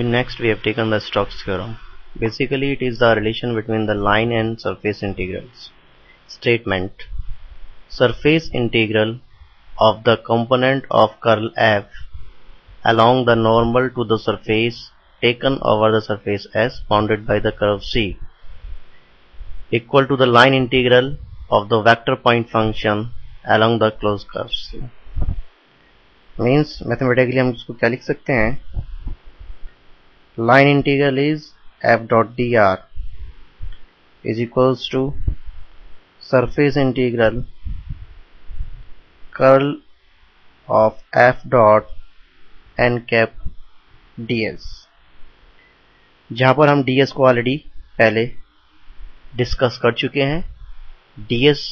next we have taken the Stokes theorem. Basically it is the relation between the line and surface integrals. Statement Surface integral of the component of curl f along the normal to the surface taken over the surface S bounded by the curve C equal to the line integral of the vector point function along the closed curve C. Means mathematically हम इसको क्या लिख सकते हैं line integral is f dot dr is equals to surface integral curl of f dot n cap ds जहाँ पर हम ds को ऑलरेडी पहले डिस्कस कर चुके हैं ds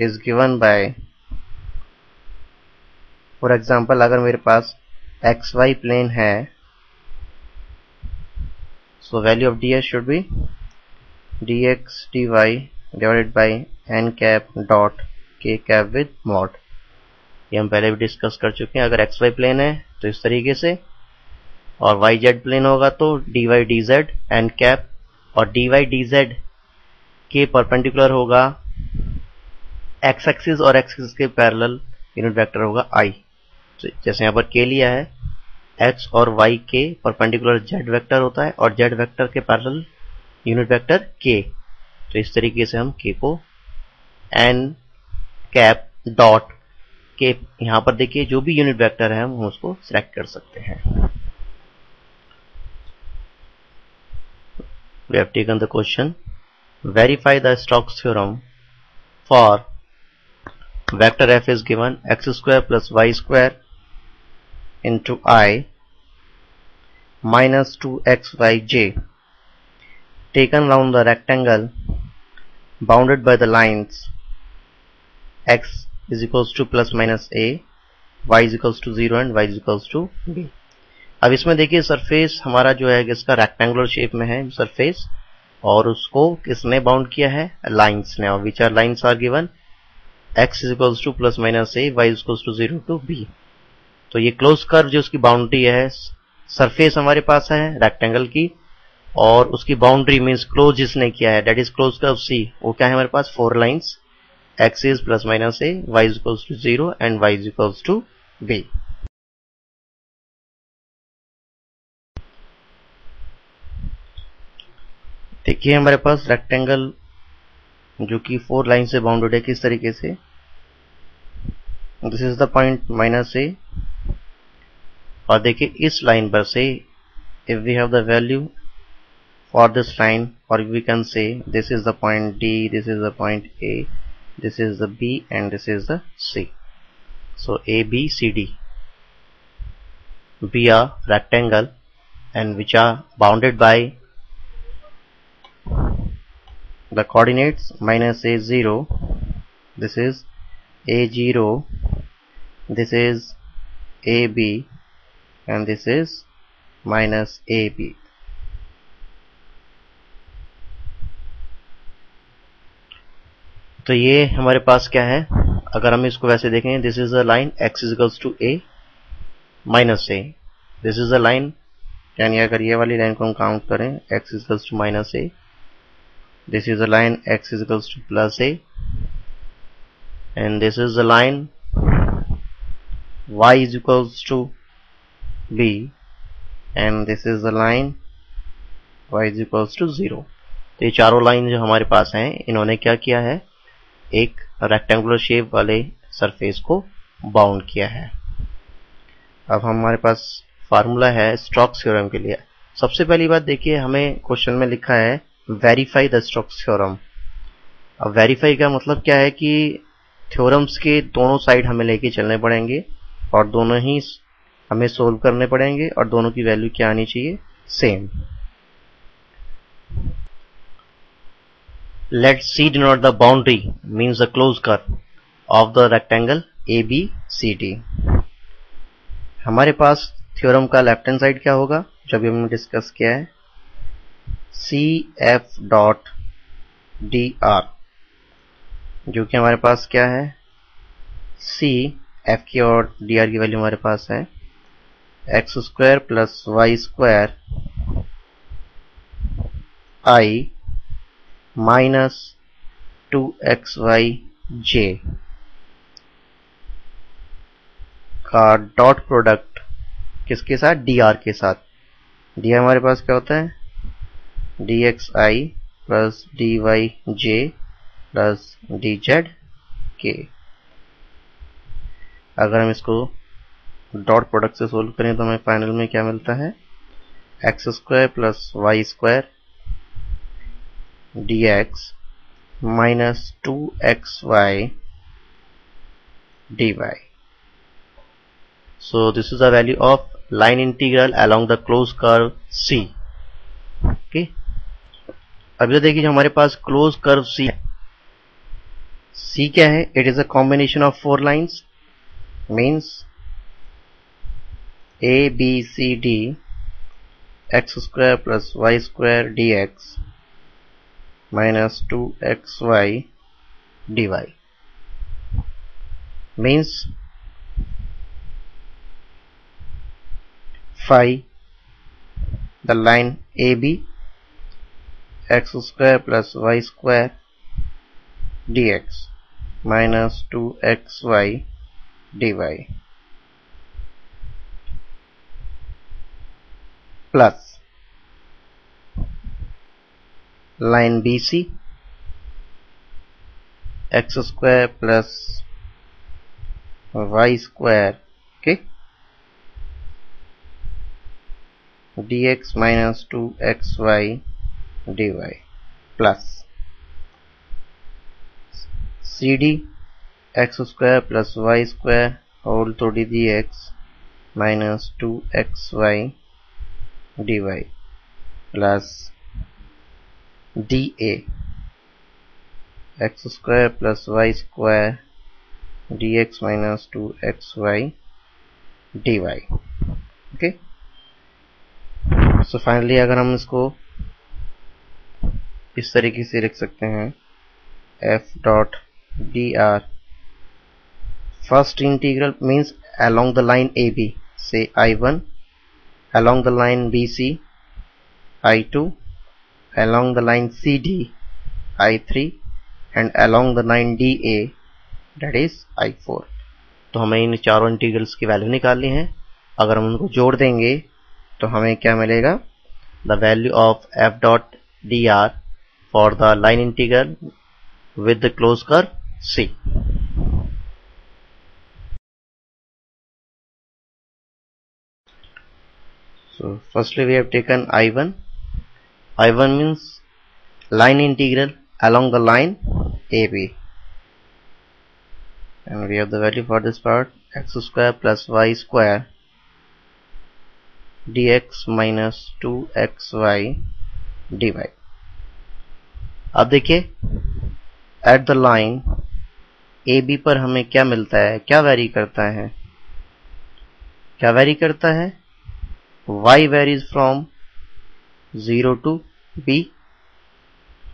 is given by for example अगर मेरे पास वाई प्लेन है So, value of ds should be dx dy divided by n cap dot k cap with mod. ये हम पहले भी डिस्कस कर चुके हैं। अगर एक्स वाई प्लेन है तो इस तरीके से। और वाई जेड प्लेन होगा तो D Y D Z N cap और डी वाई डी जेड के परपेंडिकुलर होगा एक्स एक्सिस और एक्सिस के पैरेलल यूनिट वेक्टर होगा आई तो जैसे यहाँ पर के लिया है एक्स और वाई के परपेंडिकुलर जेड वेक्टर होता है और जेड वेक्टर के पैरेलल यूनिट वेक्टर के तो इस तरीके से हम के को एन कैप डॉट के यहाँ पर देखिए, जो भी यूनिट वेक्टर है, हम उसको सिलेक्ट कर सकते हैं। We have taken the question. Verify the Stokes theorem for vector f is given x square into i minus 2xyj taken round the rectangle bounded by the lines x is equals to plus minus a y is equals to 0 and y is equals to b अब इसमें देखिए surface हमारा जो है इसका rectangular shape में है surface और उसको किसने बाउंड किया है लाइंस ने और which are lines are given x is equals to plus minus A Y is equals to zero to B तो ये क्लोज कर्व जो उसकी बाउंड्री है सरफेस हमारे पास है रेक्टेंगल की, और उसकी बाउंड्री मीन्स क्लोज जिसने किया है that is close curve C वो क्या है हमारे पास? Four lines X is plus minus A Y is equals to zero and Y is equals to B देखिए हमारे पास रेक्टेंगल जो कि फोर लाइन से बाउंडेड है, किस तरीके से? This is the point minus a और देखिए इस लाइन पर से if we have the value for this line or we can say this is the point D this is the point A this is the B and this is the C so A B C D be a rectangle and which are bounded by the coordinates minus a 0 this is a 0 this is a b and this is minus AB. तो ये हमारे पास क्या है? अगर हम इसको वैसे देखें this is a line x equals to a minus a this is a line यानी अगर ये वाली लाइन को हम काउंट करें x equals to minus a this is a line x equals to plus a and this is a line y is equals to b, and this is the line y is equals to zero. तो ये चारों line जो हमारे पास हैं, इन्होंने क्या किया है? एक रेक्टेंगुलर शेप वाले सरफेस को बाउंड किया है। अब हमारे पास फार्मूला है स्ट्रोक्स थ्योरम के लिए। सबसे पहली बात देखिए, हमें क्वेश्चन में लिखा है वेरीफाई द स्ट्रोक्स थ्योरम अब वेरीफाई का मतलब क्या है कि थ्योरम्स के दोनों साइड हमें लेके चलने पड़ेंगे, और दोनों ही हमें सोल्व करने पड़ेंगे और दोनों की वैल्यू क्या आनी चाहिए? Same let C denote the boundary means the closed curve of the rectangle ABCD हमारे पास थ्योरम का लेफ़्ट हैंड साइड क्या होगा? जो भी हमने डिस्कस किया है। C F dot d r जो कि हमारे पास क्या है? सी एफ़ की और डी आर की वैल्यू हमारे पास है। X square plus y square i minus two x y j का डॉट प्रोडक्ट किसके साथ? डी आर के साथ। डी हमारे पास क्या होता है? D x i plus d y j plus d z k अगर हम इसको डॉट प्रोडक्ट से सोल्व करें तो हमें फाइनल में क्या मिलता है? X square plus y square d x minus two x y dy. So, this is the value of line integral along the closed curve C. Okay? अभी तो देखिए हमारे पास क्लोज कर्व सी है। सी क्या है? It is a combination of four lines means a b c d x square plus y square dx minus 2xy dy means phi the line AB x square plus y square dx minus 2xy dy plus. Line BC x square plus y square. Okay. Dx minus 2xy dy plus. Cd x square plus y square whole to d dx minus 2xy dy plus dA x square plus y square dx minus 2xy dy okay so so finally अगर हम इसको इस तरीके से लिख सकते हैं F dot d r first integral means along the line AB say I1 along the line BC I2 along the line CD I3 and along the line DA that is I4 तो हमें इन चारों integrals की value निकालनी है। अगर हम उनको जोड़ देंगे तो हमें क्या मिलेगा? The value of F dot d r for the line integral with the close curve C So firstly we have taken I1. I1 means line integral along the line AB. And we have the value for this part x square plus y square dx y d y अब देखिए at the line A B पर हमें क्या मिलता है क्या very करता है क्या वेरी करता है y varies from zero to b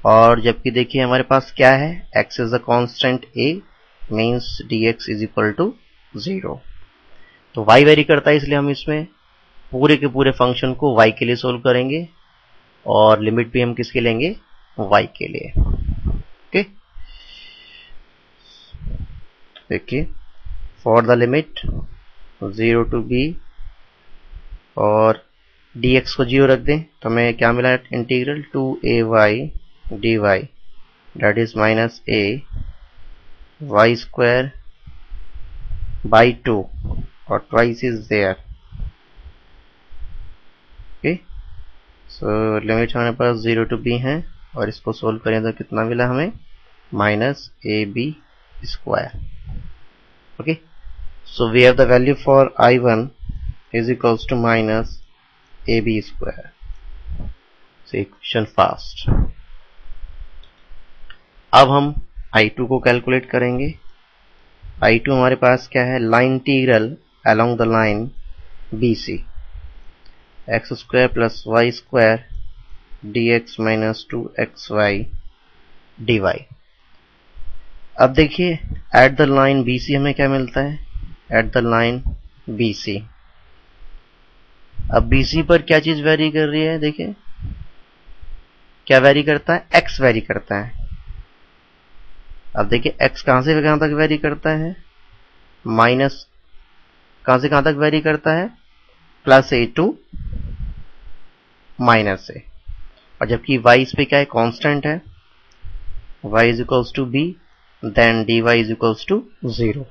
और जबकि देखिए हमारे पास क्या है? X is the constant a means dx is equal to zero तो y वेरी करता है इसलिए हम इसमें पूरे के पूरे फ़ंक्शन को y के लिए सोल्व करेंगे और लिमिट भी हम किसके लेंगे? Y के लिए। ओके देखिए for the limit zero to b और dx को ज़ीरो रख दें तो हमें क्या मिला? Integral two a y d y that is minus a y square by two और twice is there okay so limit हमारे पास ज़ीरो टू बी है, और इसको सोल्व करें तो कितना मिला हमें? Minus a b square okay so we have the value for I one equals to minus a b square so, equation first अब हम I2 को कैलकुलेट करेंगे। I2 हमारे पास क्या है? Line integral the line BC x square plus y square d x minus two x y d y अब देखिए at the line B C हमें क्या मिलता है? At the line B C अब BC पर क्या चीज़ वेरी कर रही है? देखिए। क्या वेरी करता है? X वेरी करता है। अब देखिए, x कहाँ से कहाँ तक वेरी करता है? माइनस कहाँ से कहाँ तक वेरी करता है? Plus a to minus a और जबकि y इस पे क्या है? कांस्टेंट है। Y is equals to b then dy is equals to zero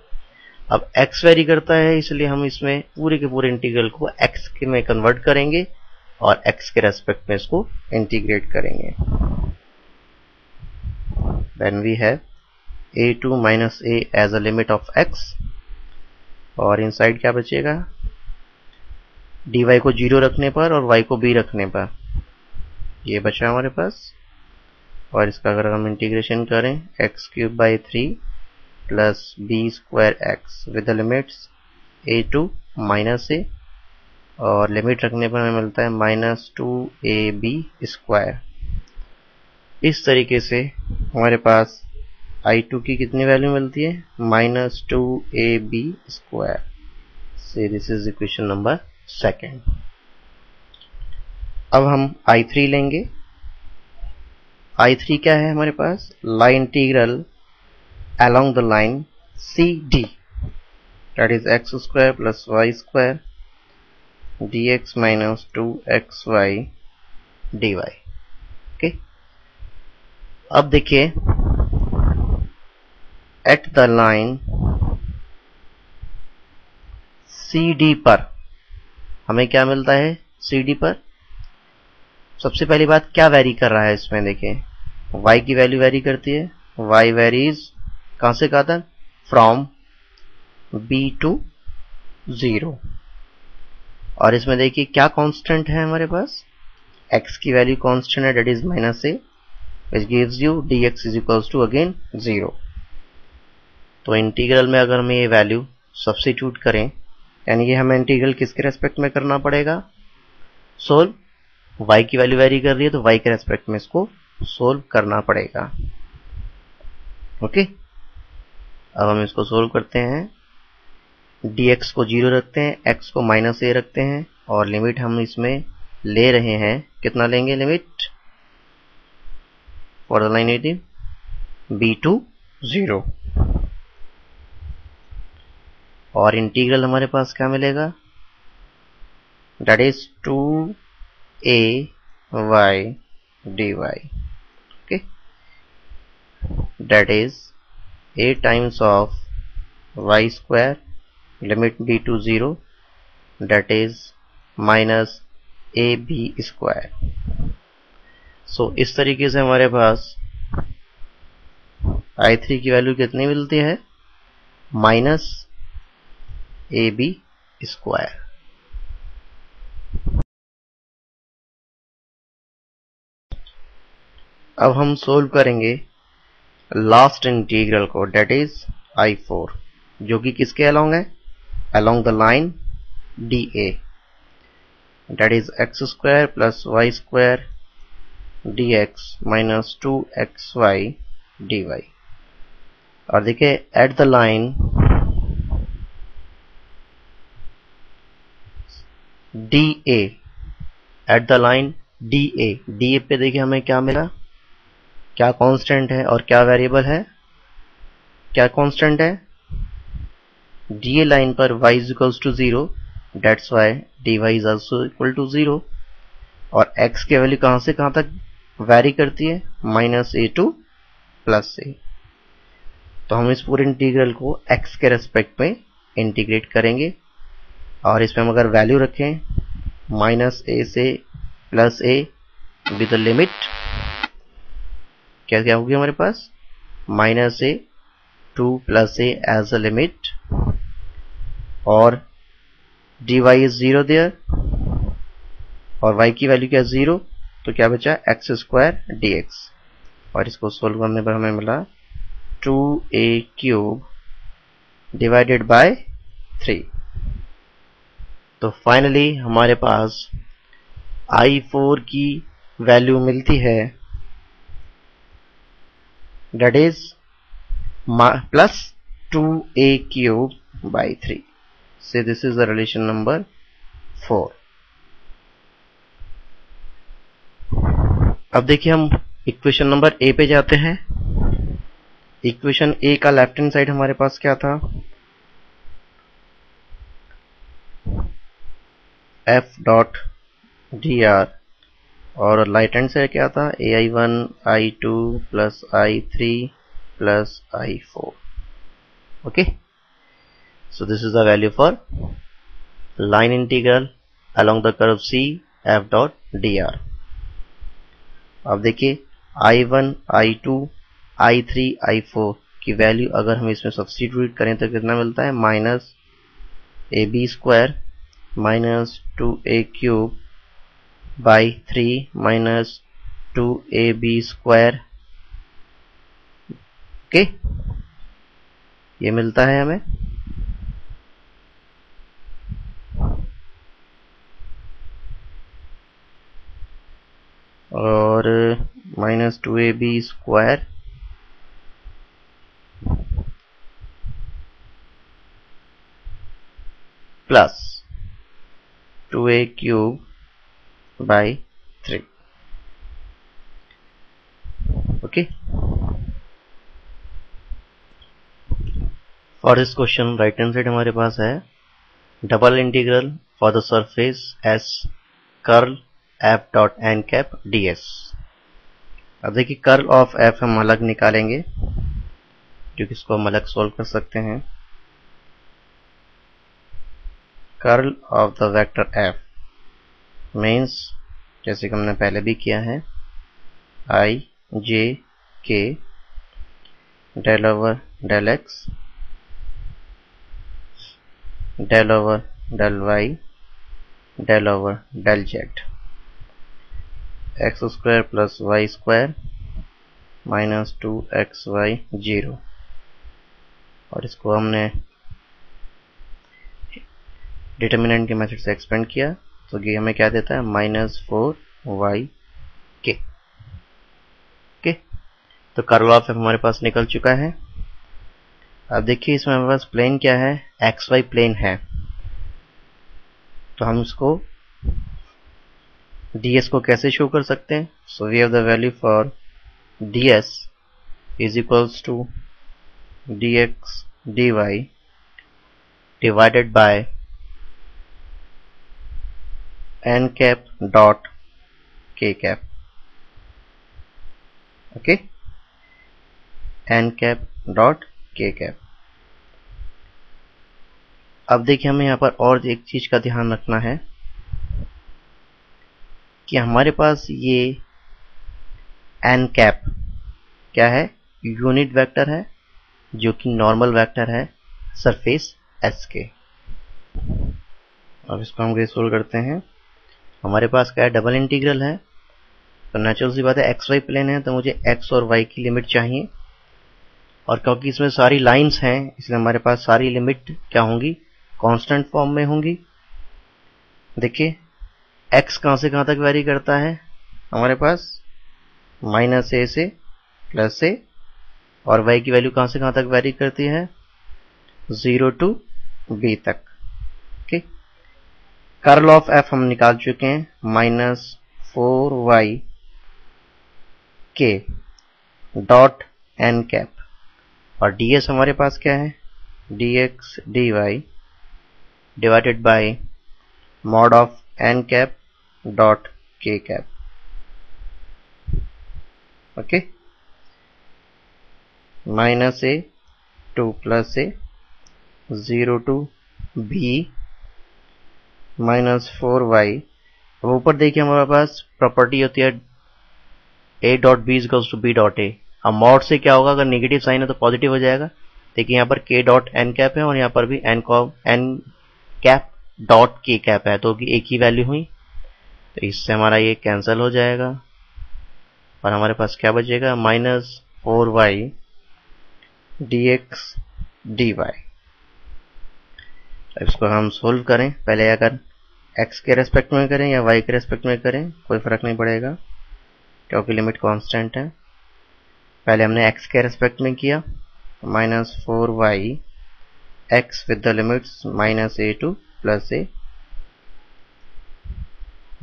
अब x वेरी करता है, इसलिए हम इसमें पूरे के पूरे इंटीग्रल को x के में कन्वर्ट करेंगे और x के रेस्पेक्ट में इसको इंटीग्रेट करेंगे। Then we have a to minus a as a limit of x और इनसाइड क्या बचेगा? dy को ज़ीरो रखने पर और y को b रखने पर। ये बचा हमारे पास। और इसका अगर हम इंटीग्रेशन करें x cube by three plus b square x with limits a to minus a और लिमिट रखने पर हमें मिलता है minus two a b square इस तरीके से हमारे पास आई टू की कितनी वैल्यू मिलती है? Minus two a b square से this is equation number second अब हम आई थ्री लेंगे। आई थ्री क्या है हमारे पास? Line integral along the line CD that is x square plus y square dx minus 2xy dy. Okay? अब देखिए at the line CD पर हमें क्या मिलता है? CD पर? सबसे पहली बात, क्या वेरी कर रहा है इसमें? देखिए, y की वैल्यू वेरी करती है, y वेरीज कहाँ से कहा था? फ्रॉम b टू ज़ीरो और इसमें देखिए क्या कांस्टेंट है हमारे पास? X की वैल्यू कांस्टेंट है that is minus a which gives you dx is equals to again zero तो इंटीग्रल में अगर हम ये वैल्यू सब्सिट्यूट करें, यानी कि हमें इंटीग्रल किसके रेस्पेक्ट में करना पड़ेगा? सोल्व y की वैल्यू वेरी कर रही है तो y के रेस्पेक्ट में इसको सोल्व करना पड़ेगा. ओके अब हम इसको सोल्व करते हैं। dx को ज़ीरो रखते हैं, x को माइनस ए रखते हैं और लिमिट हम इसमें ले रहे हैं। कितना लेंगे limit for the line at b to zero और इंटीग्रल हमारे पास क्या मिलेगा? That is two a y dy okay? That is a times of y square, limit b to 0 that is minus a b square so इस तरीके से हमारे पास आई थ्री की वैल्यू कितनी मिलती है? माइनस ए बी स्क्वायर अब हम सोल्व करेंगे लास्ट इंटीग्रल को डेट इज़ आई फोर जो कि किसके अलोंग है? Along the line D A that is x square plus y square d x minus two x y d y और देखिए at the line D A at the line D A D A पे देखिए हमें क्या मिला? क्या constant है और क्या वेरिएबल है? क्या कांस्टेंट है? डी ए लाइन पर y is equals to zero that's y d y is also equal to zero और x की वैल्यू कहाँ से कहाँ तक वेरी करती है? Minus a to plus a तो हम इस पूरे इंटीग्रल को x के रेस्पेक्ट में इंटीग्रेट करेंगे। और इसमें हम अगर वैल्यू रखें माइनस ए से प्लस ए विद लिमिट क्या क्या होगी हमारे पास? Minus a to plus a as a limit और d y is zero there और y की वैल्यू क्या ज़ीरो तो क्या बचा? एक्स स्क्वायर डी एक्स और इसको सोल्व करने पर हमें मिला two a cube divided by three तो फाइनली हमारे पास i4 की वैल्यू मिलती है। that is plus 2a cube by 3 say this is the relation number 4 अब देखिए हम इक्वेशन नंबर ए पे जाते हैं। इक्वेशन ए का लेफ़्ट हैंड साइड हमारे पास क्या था? एफ़ डॉट डी आर और राइट हैंड से क्या था? A I one I two plus I three plus I four okay so this is the value for line integral along the curve C, f dot dr अब देखिए i1 i2 i3 i4 की value अगर हम इसमें substitute करें तो कितना मिलता है? Minus a b square minus two a cube minus two a b square okay ये मिलता है हमें। और minus two a b square plus two a cube by three okay for this question right hand side हमारे पास है double integral for the surface S curl F dot n cap d S अब देखिए curl of F हम अलग निकालेंगे क्योंकि इसको हम अलग सॉल्व कर सकते हैं। Curl of the vector F means जैसे कि हमने पहले भी किया है i j k del over del x del over del y del over del z x square plus y square minus two x y zero और इसको हमने डिटर्मिनेंट के मेथड से एक्सपेंड किया। तो ये हमें क्या देता है? Minus four y k. Okay तो कर्ल ऑफ़ हमारे पास निकल चुका है। अब देखिए, इसमें हमारे पास प्लेन क्या है? एक्स वाई प्लेन है। तो हम इसको ds को कैसे शो कर सकते हैं? So we have the value for ds is equals to dx dy divided by n cap dot k cap okay? N cap dot k cap अब देखिए हमें यहाँ पर और एक चीज़ का ध्यान रखना है कि हमारे पास ये एन कैप क्या है? यूनिट वेक्टर है, जो कि नॉर्मल वेक्टर है सरफेस एस के अब इसको हम सोल्व करते हैं। हमारे पास क्या है? डबल इंटीग्रल है। तो नेचुरल सी बात है एक्स वाई प्लेन है तो मुझे एक्स और वाई की लिमिट चाहिए। और क्योंकि इसमें सारी लाइंस हैं, इसलिए हमारे पास सारी लिमिट क्या होंगी? कांस्टेंट फॉर्म में होंगी। देखिए एक्स कहाँ से कहाँ तक वेरी करता है? हमारे पास माइनस ए से प्लस ए और वाई की वैल्यू कहाँ से कहाँ तक वेरी करती है? ज़ीरो टू बी तक। कर्ल ऑफ़ एफ़ हम निकाल चुके हैं minus four y k dot n cap और डी एस हमारे पास क्या है? D x d y divided by mod of n cap dot k cap. Okay? Minus a 2 plus a 0 to b minus four y अब ऊपर देखिए हमारे पास प्रॉपर्टी होती है a dot b equals to b dot a अब mod से क्या होगा? अगर नेगेटिव साइन है तो पॉजिटिव हो जाएगा। देखिए यहाँ पर के डॉट एन कैप है और यहाँ पर भी n cap n cap dot k cap है। तो एक ही वैल्यू हुई तो इससे हमारा ये कैंसिल हो जाएगा। और हमारे पास क्या बचेगा? Minus four y d x d y इसको हम सोल्व करें। पहले अगर x के रेस्पेक्ट में करें या वाई के रेस्पेक्ट में करें, कोई फ़र्क नहीं पड़ेगा, क्योंकि लिमिट कांस्टेंट है। पहले हमने एक्स के रेस्पेक्ट में किया minus four y x with the limits minus a to plus a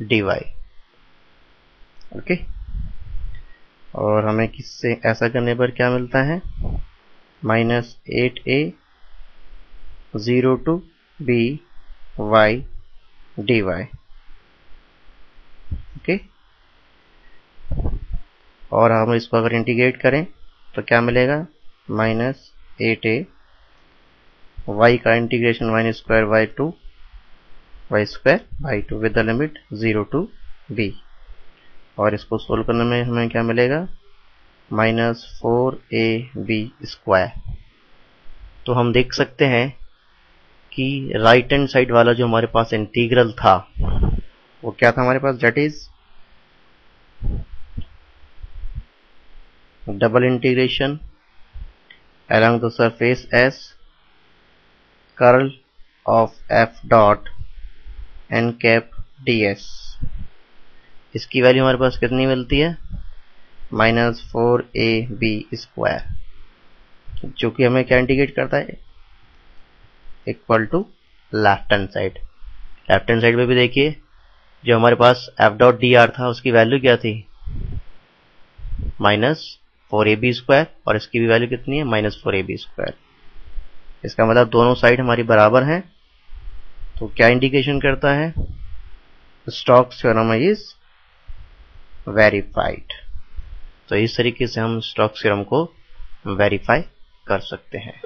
d y okay और हमें किससे, ऐसा करने पर क्या मिलता है? Minus eight a zero to b y y okay और हम इसको अगर इंटीग्रेट करें तो क्या मिलेगा? माइनस एट ए वाई का integration y square by two y square by two with the limit zero to b और इसको सोल्व करने में हमें क्या मिलेगा? Minus four a b square तो हम देख सकते हैं कि राइट हैंड साइड वाला जो हमारे पास इंटीग्रल था, वो क्या था हमारे पास? That is double integration along the surface S curl of f dot n cap ds. इसकी वैल्यू हमारे पास कितनी मिलती है? Minus four a b square जो कि हमें क्या इंडिकेट करता है? Equal to left hand side left hand side पे भी देखिए, जो हमारे पास एफ़ डॉट डी आर था, उसकी वैल्यू क्या थी? Minus four a b square और इसकी भी वैल्यू कितनी है? Minus four a b square इसका मतलब दोनों साइड हमारी बराबर हैं। तो क्या इंडिकेशन करता है? स्टॉक थ्योरम इज़ वेरीफाइड तो इस तरीके से हम स्टॉक थ्योरम को वेरीफाई कर सकते हैं।